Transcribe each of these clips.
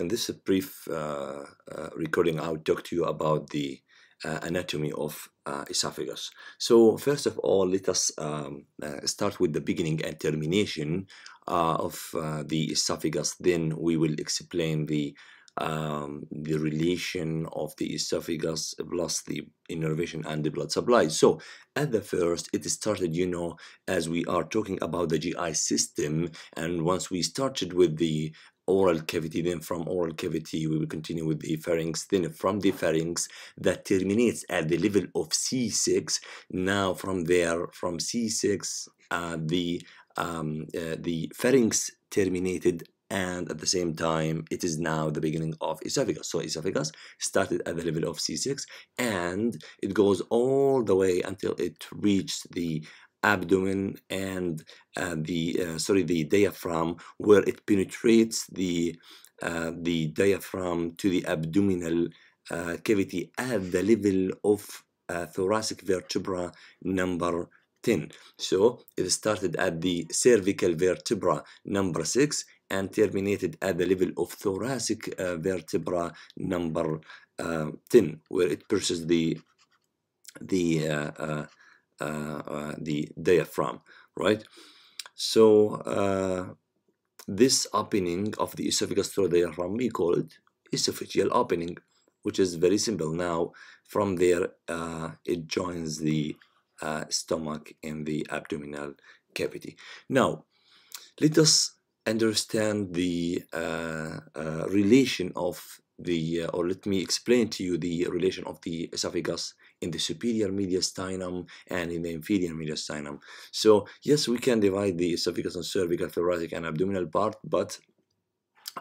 in this brief uh, uh, recording, I'll talk to you about the uh, anatomy of uh, esophagus. So first of all, let us um, uh, start with the beginning and termination uh, of the esophagus. Then we will explain the um, the relation of the esophagus plus the innervation and the blood supply. So at the first, it started, you know, as we are talking about the GI system, and once we started with the oral cavity then from oral cavity we will continue with the pharynx. Then from the pharynx that terminates at the level of c6 now from there from c6 uh, the um, uh, the pharynx terminated and at the same time it is now the beginning of esophagus. So esophagus started at the level of c6 and it goes all the way until it reached the abdomen and uh, the uh, sorry the diaphragm where it penetrates the uh, the diaphragm to the abdominal uh, cavity at the level of uh, thoracic vertebra number 10 so it started at the cervical vertebra number 6 and terminated at the level of thoracic uh, vertebra number 10 where it pierces the the uh, uh, the diaphragm, right? So uh, this opening of the esophagus through the diaphragm, we call it esophageal opening, which is very simple. Now, from there, it joins the stomach in the abdominal cavity. Now, let us understand the uh, uh, relation of the, uh, or let me explain to you the relation of the esophagus in the superior mediastinum and in the inferior mediastinum. So yes, we can divide the esophagus and cervical, thoracic, and abdominal part, but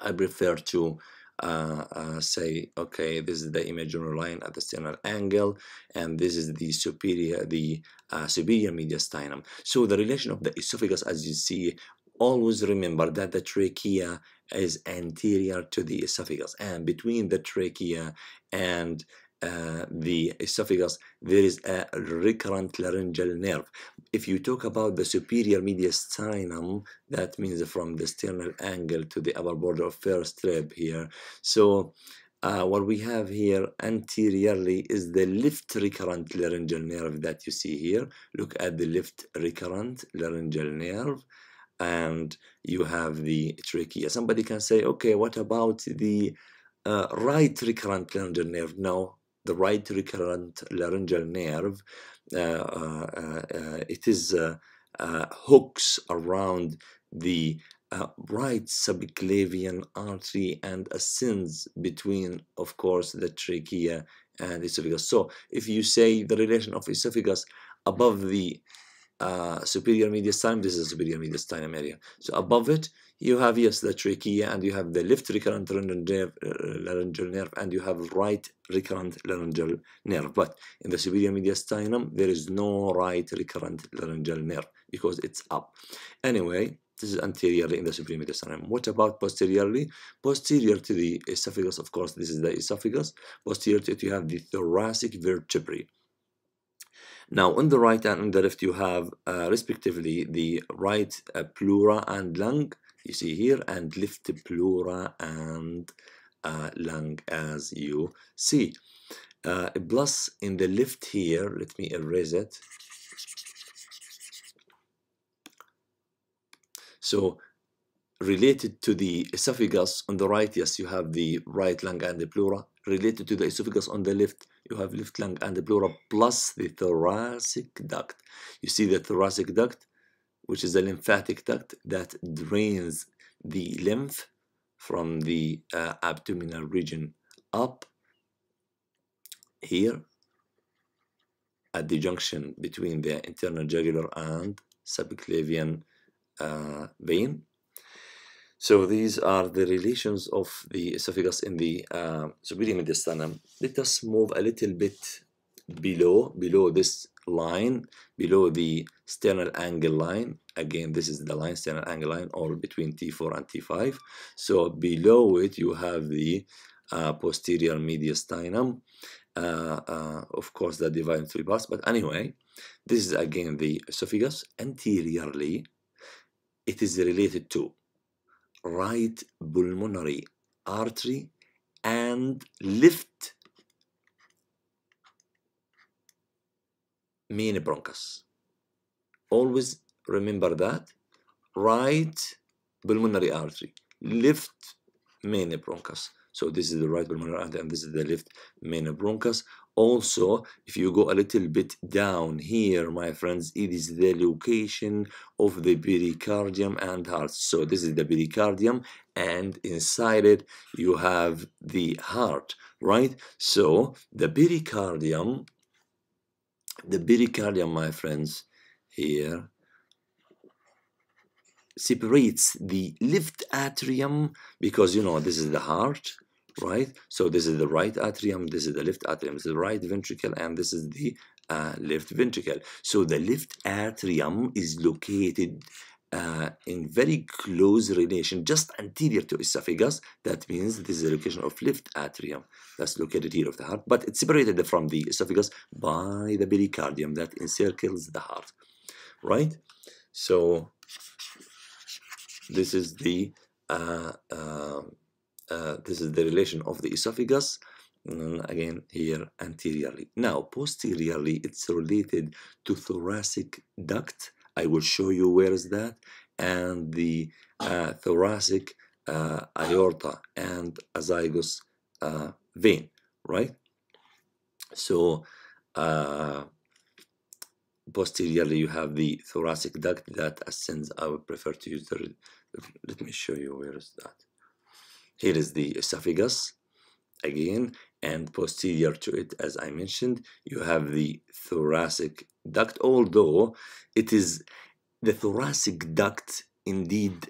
I prefer to uh, uh, say, okay, this is the imaginary line at the sternal angle, and this is the superior, the uh, superior mediastinum. So the relation of the esophagus, as you see, always remember that the trachea is anterior to the esophagus, and between the trachea and uh, the esophagus, there is a recurrent laryngeal nerve. If you talk about the superior mediastinum, that means from the sternal angle to the upper border of first rib here. So uh, what we have here anteriorly is the left recurrent laryngeal nerve that you see here. Look at the left recurrent laryngeal nerve and you have the trachea. Somebody can say, okay, what about the uh, right recurrent laryngeal nerve? No, the right recurrent laryngeal nerve, uh, uh, uh, it is hooks around the uh, right subclavian artery and ascends between, of course, the trachea and esophagus. So if you say the relation of esophagus above the uh, superior mediastinum, this is superior mediastinum area. So above it, you have, yes, the trachea, and you have the left recurrent laryngeal nerve, uh, laryngeal nerve, and you have right recurrent laryngeal nerve. But in the superior mediastinum, there is no right recurrent laryngeal nerve because it's up. Anyway, this is anteriorly in the superior mediastinum. What about posteriorly? Posterior to the esophagus, of course, this is the esophagus. Posterior to it, you have the thoracic vertebrae. Now, on the right and on the left, you have uh, respectively the right uh, pleura and lung, you see here, and left pleura and uh, lung as you see. Uh, plus in the left here, let me erase it. So related to the esophagus on the right, yes, you have the right lung and the pleura. Related to the esophagus on the left, you have left lung and the pleura plus the thoracic duct. You see the thoracic duct, which is a lymphatic duct that drains the lymph from the uh, abdominal region up here at the junction between the internal jugular and subclavian uh, vein so these are the relations of the esophagus in the uh, superior mediastinum. Let us move a little bit below, below this line, below the sternal angle line. Again, this is the line, sternal angle line, or between T4 and T5. So below it, you have the uh, posterior mediastinum. Uh, uh, of course, that divided in three parts. But anyway, this is again the esophagus. Anteriorly, it is related to right pulmonary artery and left main bronchus. Always remember that. Right pulmonary artery, left main bronchus. So this is the right pulmonary artery and this is the left main bronchus. Also, if you go a little bit down here, my friends, it is the location of the pericardium and heart. So this is the pericardium and inside it you have the heart, right? So the pericardium, the pericardium, my friends, here separates the left atrium because you know this is the heart right? So this is the right atrium this is the left atrium this is the right ventricle and this is the uh, left ventricle. So the left atrium is located uh, in very close relation just anterior to esophagus. That means this is the location of left atrium that's located here of the heart but it's separated from the esophagus by the pericardium that encircles the heart right? So this is the uh, uh, uh, this is the relation of the esophagus again here anteriorly now posteriorly it's related to thoracic duct. I will show you where is that and the uh, thoracic uh, aorta and azygos uh, vein right? So posteriorly you have the thoracic duct that ascends. I would prefer to use the let me show you where is that here is the esophagus again and posterior to it as I mentioned you have the thoracic duct although it is the thoracic duct indeed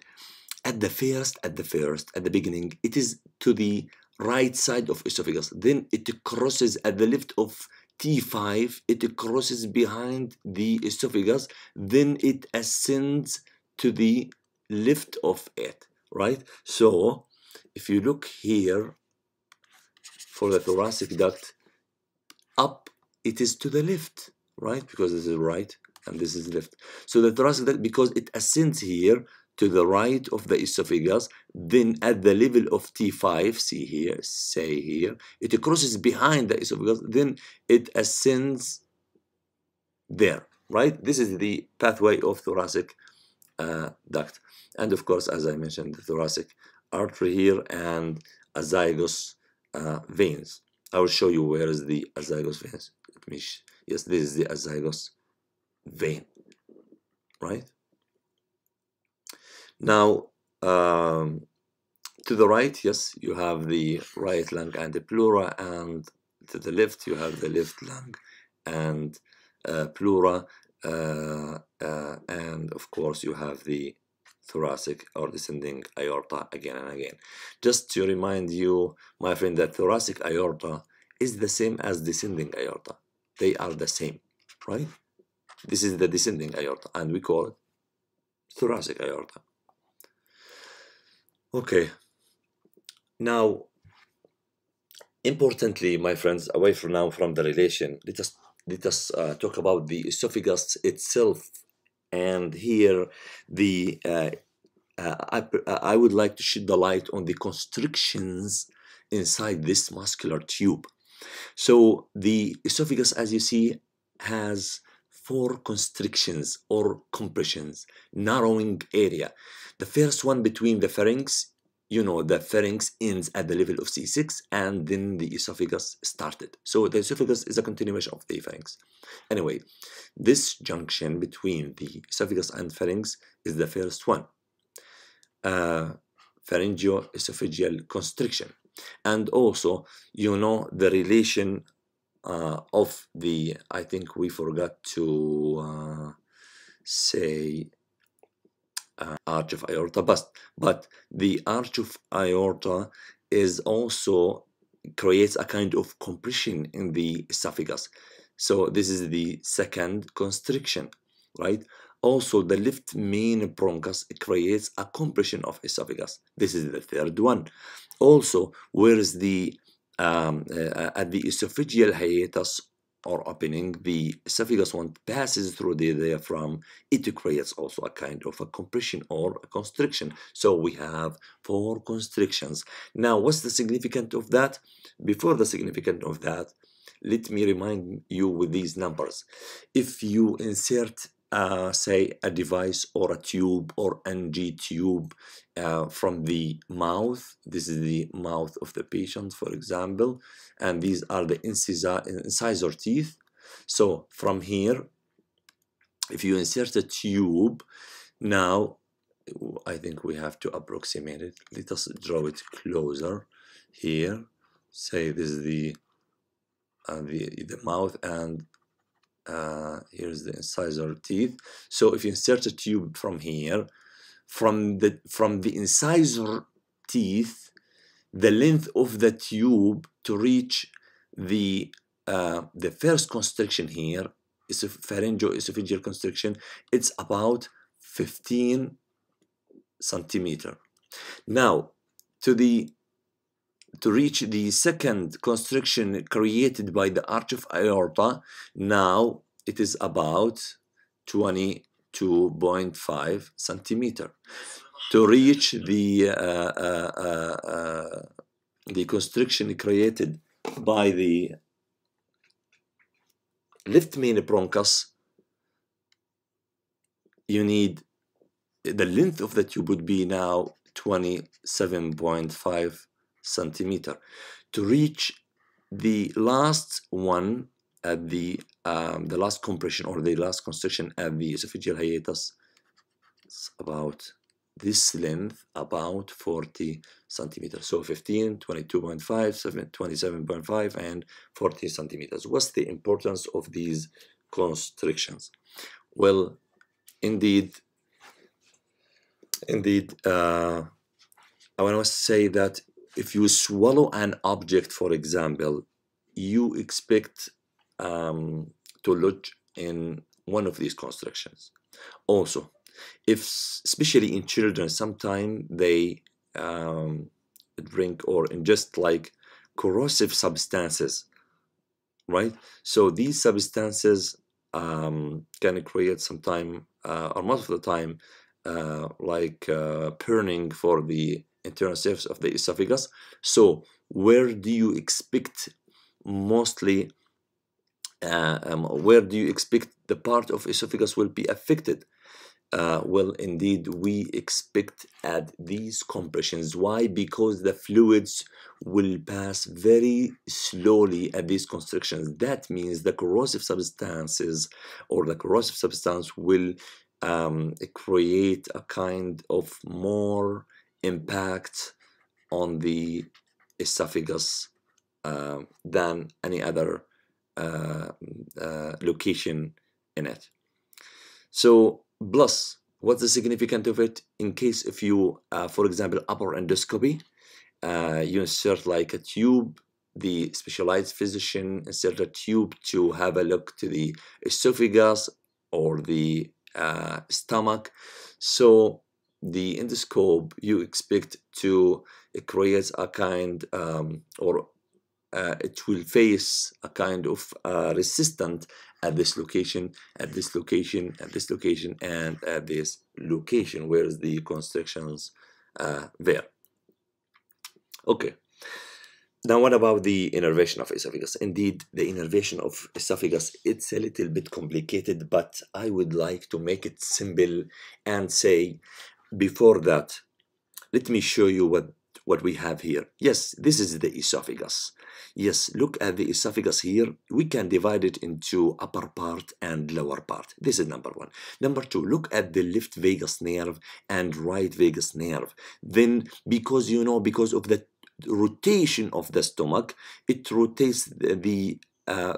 at the first at the first at the beginning it is to the right side of esophagus. Then it crosses at the left of T5 it crosses behind the esophagus then it ascends to the left of it right? So if you look here for the thoracic duct up it is to the left right? Because this is right and this is left so the thoracic duct because it ascends here to the right of the esophagus then at the level of T5 see here say here it crosses behind the esophagus then it ascends there right? This is the pathway of thoracic uh, duct. And of course as I mentioned the thoracic artery here and azygos uh, veins. I will show you where is the azygos veins. Let me yes this is the azygos vein right? Now um, to the right yes you have the right lung and the pleura and to the left you have the left lung and uh, pleura uh, uh, and of course you have the thoracic or descending aorta again and again. Just to remind you, my friend, that thoracic aorta is the same as descending aorta. They are the same, right? This is the descending aorta, and we call it thoracic aorta. Okay. Now, importantly, my friends, away from now from the relation, let us let us uh, talk about the esophagus itself and here the uh, uh, I, I would like to shed the light on the constrictions inside this muscular tube. So the esophagus as you see has four constrictions or compressions narrowing area. The first one between the pharynx you know the pharynx ends at the level of C6 and then the esophagus started. So the esophagus is a continuation of the pharynx. Anyway this junction between the esophagus and pharynx is the first one. Uh, pharyngoesophageal constriction. And also you know the relation uh, of the I think we forgot to uh, say uh, arch of aorta but but the arch of aorta is also creates a kind of compression in the esophagus. So this is the second constriction right? Also the left main bronchus creates a compression of esophagus. This is the third one. Also where is the um, uh, at the esophageal hiatus or opening, the esophagus one passes through the diaphragm, it creates also a kind of a compression or a constriction. So we have four constrictions. Now, what's the significance of that? Before the significance of that, let me remind you with these numbers. If you insert uh, say a device or a tube or NG tube uh, from the mouth. This is the mouth of the patient, for example, and these are the incisor, incisor teeth. So from here, if you insert a tube, now I think we have to approximate it. Let us draw it closer here. Say this is the uh, the the mouth and uh, here's the incisor teeth. So if you insert a tube from here from the from the incisor teeth the length of the tube to reach the uh, the first constriction here is a pharyngoesophageal constriction it's about 15 centimeter. Now to the to reach the second constriction created by the arch of aorta. Now it is about 22.5 centimeter. To reach the uh, uh, uh, uh, the constriction created by the left main bronchus you need the length of the tube would be now 27.5 centimeter. To reach the last one at the um, the last compression or the last constriction at the esophageal hiatus it's about this length about 40 centimeters. So 15 22.5 27.5 and 40 centimeters. What's the importance of these constrictions? Well indeed indeed uh, I want to say that if you swallow an object, for example, you expect um, to lodge in one of these constrictions. Also, if especially in children, sometimes they um, drink or ingest like corrosive substances, right? So these substances um, can create sometime uh, or most of the time uh, like uh, burning for the internal surface of the esophagus. So where do you expect mostly, uh, um, where do you expect the part of esophagus will be affected? Uh, well, indeed, we expect at these compressions. Why? Because the fluids will pass very slowly at these constrictions. That means the corrosive substances or the corrosive substance will um, create a kind of more impact on the esophagus uh, than any other uh, uh, location in it. So, plus, what's the significance of it in case if you, uh, for example, upper endoscopy, uh, you insert like a tube, the specialized physician insert a tube to have a look to the esophagus or the uh, stomach. So the endoscope you expect to create a kind um, or uh, it will face a kind of uh, resistance at this location, at this location, at this location, and at this location, where's the constrictions uh, there. Okay. Now, what about the innervation of esophagus? Indeed, the innervation of esophagus, it's a little bit complicated, but I would like to make it simple and say before that, let me show you what, what we have here. Yes, this is the esophagus. Yes, look at the esophagus here. We can divide it into upper part and lower part. This is number one. Number two, look at the left vagus nerve and right vagus nerve. Then, because you know, because of the rotation of the stomach, it rotates the, the uh,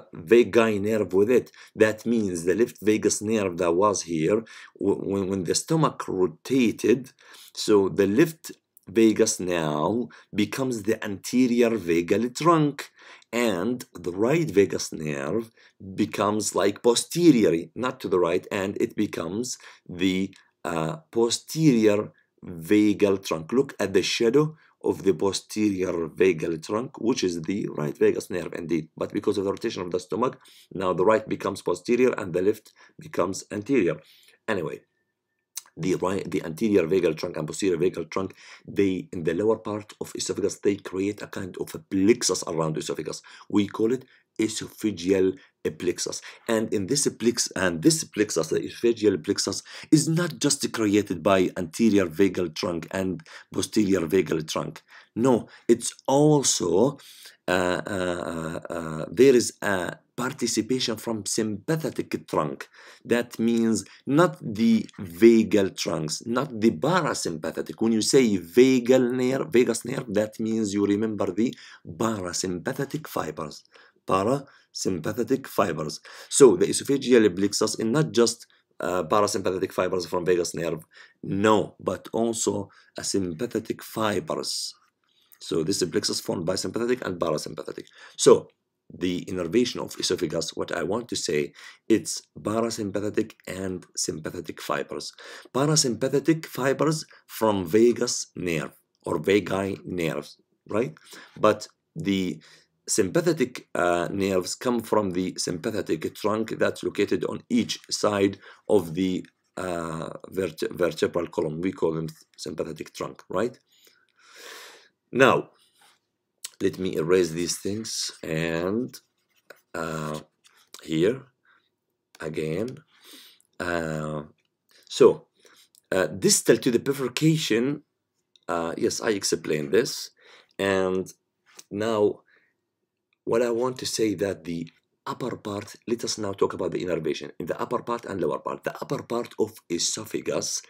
nerve with it. That means the left vagus nerve that was here, when, when the stomach rotated, so the left vagus now becomes the anterior vagal trunk and the right vagus nerve becomes like posteriorly, not to the right, and it becomes the uh, posterior vagal trunk. Look at the shadow of the posterior vagal trunk, which is the right vagus nerve indeed. But because of the rotation of the stomach, now the right becomes posterior and the left becomes anterior. Anyway, the right, the anterior vagal trunk and posterior vagal trunk, they in the lower part of esophagus, they create a kind of a plexus around the esophagus. We call it esophageal plexus. And in this plex and this plexus, the esophageal plexus, is not just created by anterior vagal trunk and posterior vagal trunk. No, it's also uh, uh, uh, there is a participation from sympathetic trunk. That means not the vagal trunks, not the parasympathetic. When you say vagal nerve, vagus nerve, that means you remember the parasympathetic fibers. Parasympathetic fibers. So the esophageal plexus is not just uh, parasympathetic fibers from vagus nerve, no, but also sympathetic fibers. So this is plexus formed by sympathetic and parasympathetic. So the innervation of esophagus, what I want to say, it's parasympathetic and sympathetic fibers. Parasympathetic fibers from vagus nerve or vagi nerves, right? But the sympathetic uh, nerves come from the sympathetic trunk that's located on each side of the uh, verte vertebral column. We call them sympathetic trunk, right? Now, let me erase these things and uh, here again uh, so uh, distal to the bifurcation uh, yes I explained this and now what I want to say that the upper part let us now talk about the innervation in the upper part and lower part the upper part of esophagus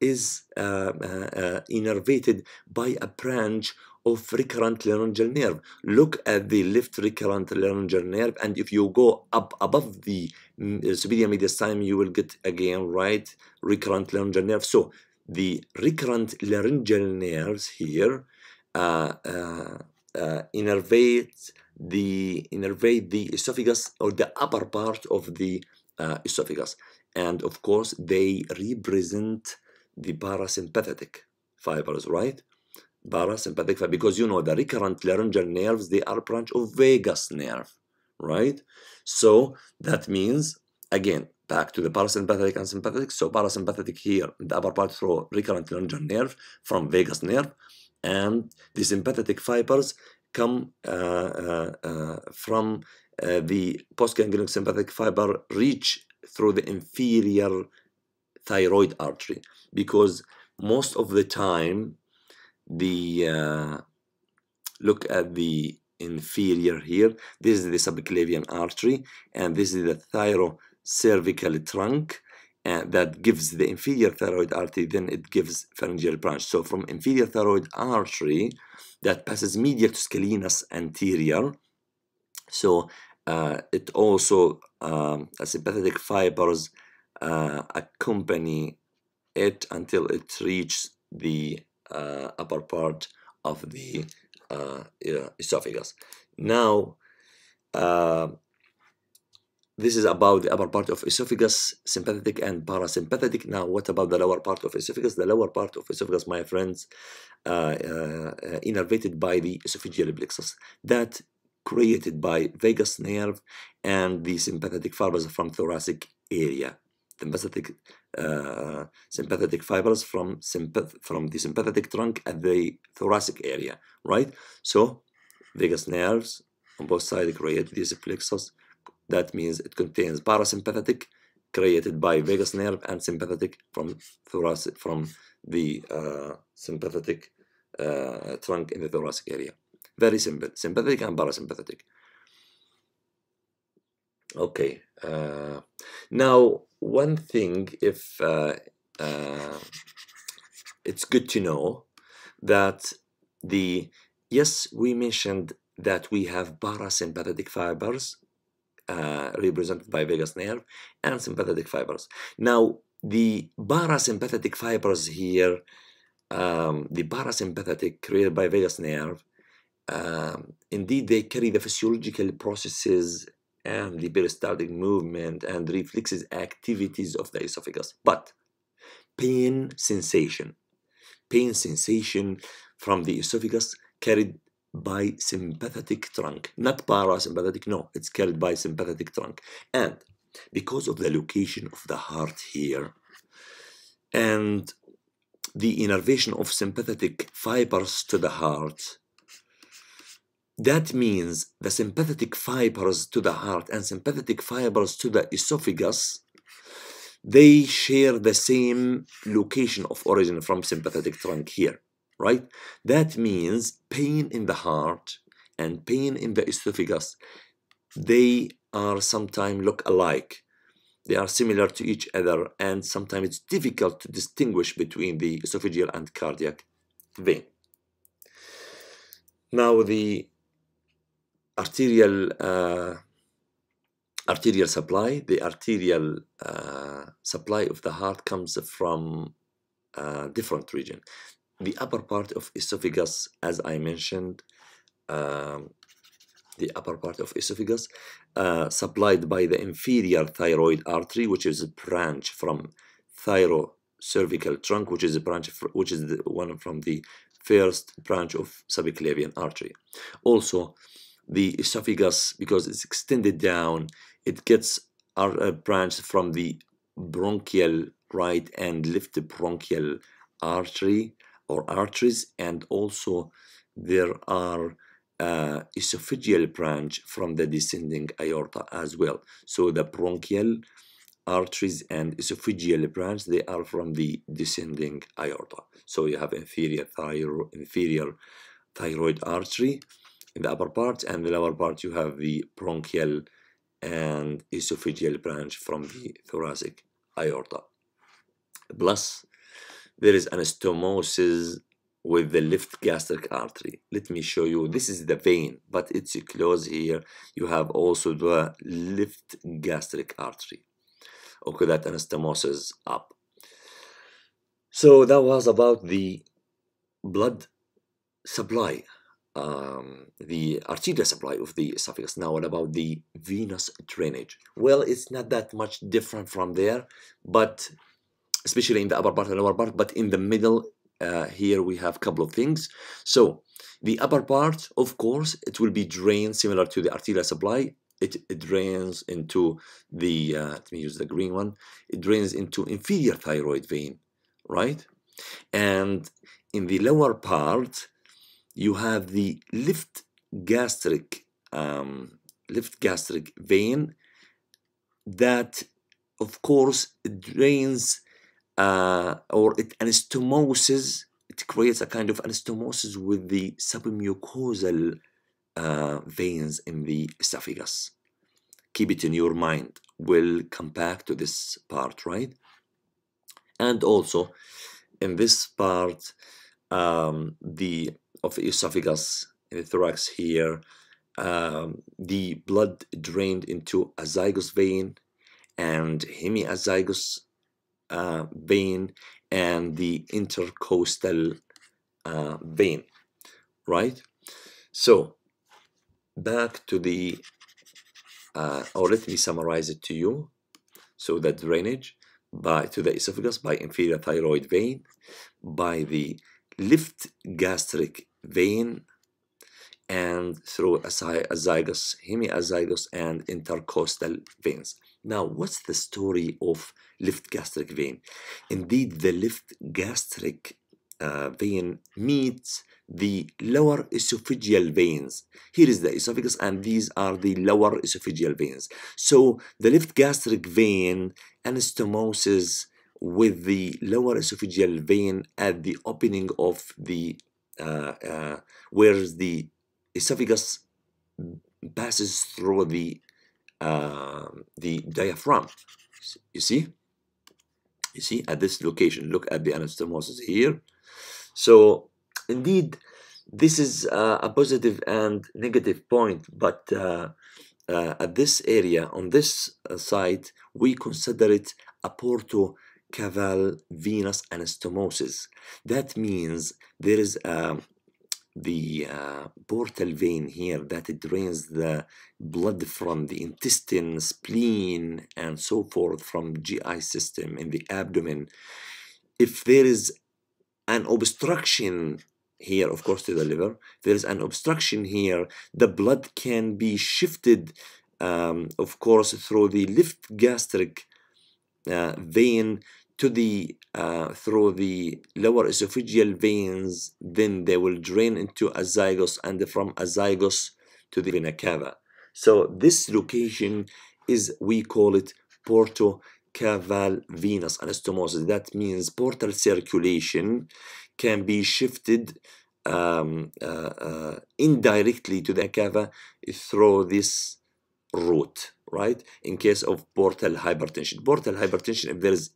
is uh, uh, uh, innervated by a branch of recurrent laryngeal nerve. Look at the left recurrent laryngeal nerve, and if you go up above the mm, superior mediastinum, you will get again right recurrent laryngeal nerve. So the recurrent laryngeal nerves here uh, uh, uh, innervate the innervate the esophagus or the upper part of the uh, esophagus, and of course they represent the parasympathetic fibers, right? parasympathetic fiber because you know the recurrent laryngeal nerves they are branch of vagus nerve right? So that means again back to the parasympathetic and sympathetic so parasympathetic here the upper part through recurrent laryngeal nerve from vagus nerve and the sympathetic fibers come uh, uh, uh, from the postganglionic sympathetic fiber reach through the inferior thyroid artery. Because most of the time the uh, look at the inferior here. This is the subclavian artery and this is the thyrocervical trunk and that gives the inferior thyroid artery then it gives pharyngeal branch so from inferior thyroid artery that passes medial to scalenus anterior so uh, it also um, sympathetic fibers uh, accompany it until it reaches the uh, upper part of the uh, esophagus. Now, uh, this is about the upper part of esophagus, sympathetic and parasympathetic. Now, what about the lower part of esophagus? The lower part of esophagus, my friends, uh, uh, innervated by the esophageal plexus. That created by vagus nerve and the sympathetic fibers from thoracic area sympathetic uh, sympathetic fibers from sympath from the sympathetic trunk at the thoracic area, right? So vagus nerves on both sides create this plexus. That means it contains parasympathetic created by vagus nerve and sympathetic from thoracic from the uh, sympathetic uh, trunk in the thoracic area. Very simple, sympathetic and parasympathetic. Okay. Uh, now, one thing, if uh, uh, it's good to know that the yes, we mentioned that we have parasympathetic fibers uh, represented by vagus nerve and sympathetic fibers. Now, the parasympathetic fibers here, um, the parasympathetic created by vagus nerve, um, indeed they carry the physiological processes and the peristaltic movement and reflexes activities of the esophagus. But pain sensation, pain sensation from the esophagus carried by sympathetic trunk, not parasympathetic, no, it's carried by sympathetic trunk. And because of the location of the heart here and the innervation of sympathetic fibers to the heart, that means the sympathetic fibers to the heart and sympathetic fibers to the esophagus, they share the same location of origin from sympathetic trunk here, right? That means pain in the heart and pain in the esophagus, they are sometimes look alike. They are similar to each other and sometimes it's difficult to distinguish between the esophageal and cardiac vein. Now the arterial uh, arterial supply the arterial uh, supply of the heart comes from uh, different region the upper part of esophagus as i mentioned um, the upper part of esophagus uh, supplied by the inferior thyroid artery which is a branch from thyrocervical trunk which is a branch which is the one from the first branch of subclavian artery. Also the esophagus because it's extended down it gets a branch from the bronchial right and left bronchial artery or arteries and also there are uh, esophageal branch from the descending aorta as well. So the bronchial arteries and esophageal branch they are from the descending aorta. So you have inferior thyroid inferior thyroid artery in the upper part and the lower part you have the bronchial and esophageal branch from the thoracic aorta. Plus there is anastomosis with the left gastric artery. Let me show you. This is the vein but it's close here. You have also the left gastric artery. Okay that anastomosis up. So that was about the blood supply um, the arterial supply of the esophagus. Now, what about the venous drainage? Well, it's not that much different from there, but especially in the upper part and lower part, but in the middle uh, here we have a couple of things. So the upper part, of course, it will be drained similar to the arterial supply. It, it drains into the, uh, let me use the green one, it drains into inferior thyroid vein, right? And in the lower part, you have the left gastric um, left gastric vein that of course drains uh, or it anastomoses it creates a kind of anastomosis with the submucosal uh, veins in the esophagus. Keep it in your mind. We'll come back to this part right? And also in this part um, the of the esophagus in the thorax here um, the blood drained into azygos vein and hemiazygos uh, vein and the intercostal uh, vein right so back to the uh, or let me summarize it to you so that drainage by to the esophagus by inferior thyroid vein by the left gastric vein and through azygos, hemiazygos, and intercostal veins. Now, what's the story of left gastric vein? Indeed, the left gastric uh, vein meets the lower esophageal veins. Here is the esophagus, and these are the lower esophageal veins. So, the left gastric vein anastomoses with the lower esophageal vein at the opening of the uh, uh, where the esophagus passes through the uh, the diaphragm. You see, you see at this location. Look at the anastomosis here. So indeed, this is uh, a positive and negative point, but uh, uh, at this area on this side, we consider it a porto caval venous anastomosis. That means there is a, the uh, portal vein here that it drains the blood from the intestine, spleen, and so forth from GI system in the abdomen. If there is an obstruction here of course to the liver there is an obstruction here the blood can be shifted um, of course through the left gastric uh, vein to the uh, through the lower esophageal veins then they will drain into azygos and from azygos to the vena cava. So this location is we call it porto caval venous anastomosis. That means portal circulation can be shifted um, uh, uh, indirectly to the cava through this route right? In case of portal hypertension. Portal hypertension if there is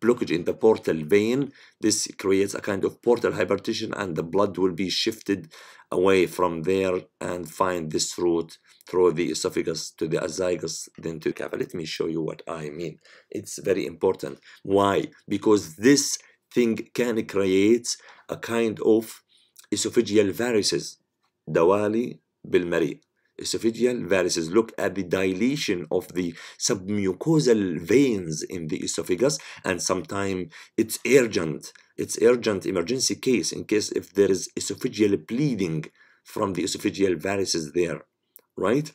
blockage in the portal vein this creates a kind of portal hypertension and the blood will be shifted away from there and find this route through the esophagus to the azygos then to the cava let me show you what i mean it's very important why because this thing can create a kind of esophageal varices دوالي بالمريء esophageal varices. Look at the dilation of the submucosal veins in the esophagus and sometimes it's urgent. It's urgent emergency case in case if there is esophageal bleeding from the esophageal varices there right?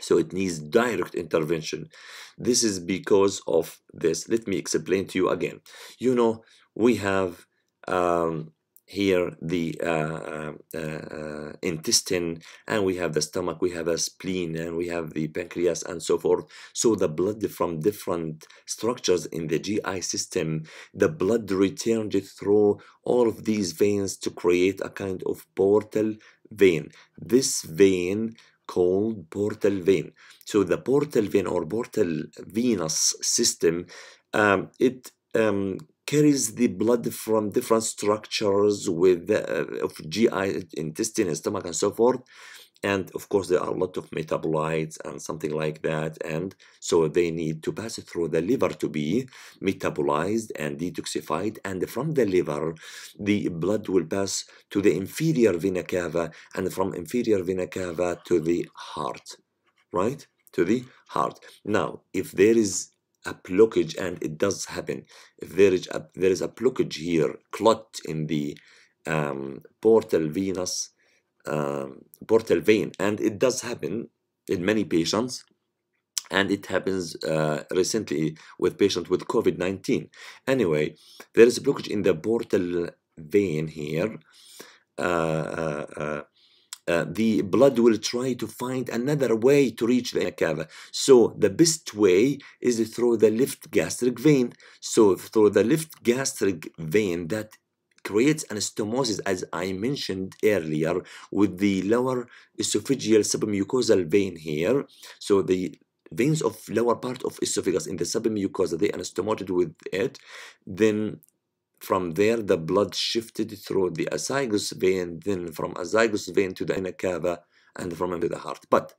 So it needs direct intervention. This is because of this. Let me explain to you again. You know we have um, here the uh, uh, uh, intestine and we have the stomach we have a spleen and we have the pancreas and so forth. So the blood from different structures in the gi system the blood returned through all of these veins to create a kind of portal vein. This vein called portal vein. So the portal vein or portal venous system um, it um, carries the blood from different structures with uh, of GI, intestine, and stomach, and so forth. And of course, there are a lot of metabolites and something like that. And so they need to pass through the liver to be metabolized and detoxified. And from the liver, the blood will pass to the inferior vena cava and from inferior vena cava to the heart, right? To the heart. Now, if there is a blockage and it does happen. If there is a, there is a blockage here clot in the um, portal venous um, portal vein and it does happen in many patients and it happens uh, recently with patients with COVID-19 anyway there is a blockage in the portal vein here uh, uh, uh the blood will try to find another way to reach the cava. So the best way is through the left gastric vein. So through the left gastric vein that creates an anastomosis as I mentioned earlier with the lower esophageal submucosal vein here. So the veins of lower part of esophagus in the submucosa they anastomoted with it then from there, the blood shifted through the azygos vein, then from azygos vein to the vena cava, and from into the heart. But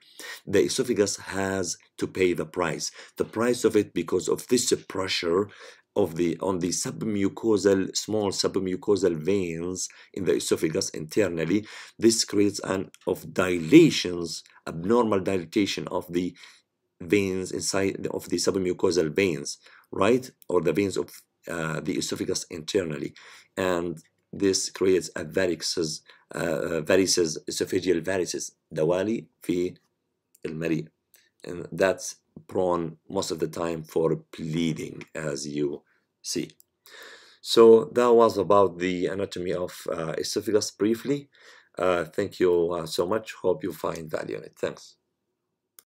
the esophagus has to pay the price. The price of it because of this pressure of the on the submucosal small submucosal veins in the esophagus internally. This creates an of dilations, abnormal dilatation of the veins inside of the submucosal veins, right, or the veins of uh, the esophagus internally and this creates a varices uh, varices esophageal varices دوالي في المريء and that's prone most of the time for bleeding as you see so that was about the anatomy of uh, esophagus briefly uh, thank you uh, so much hope you find value in it thanks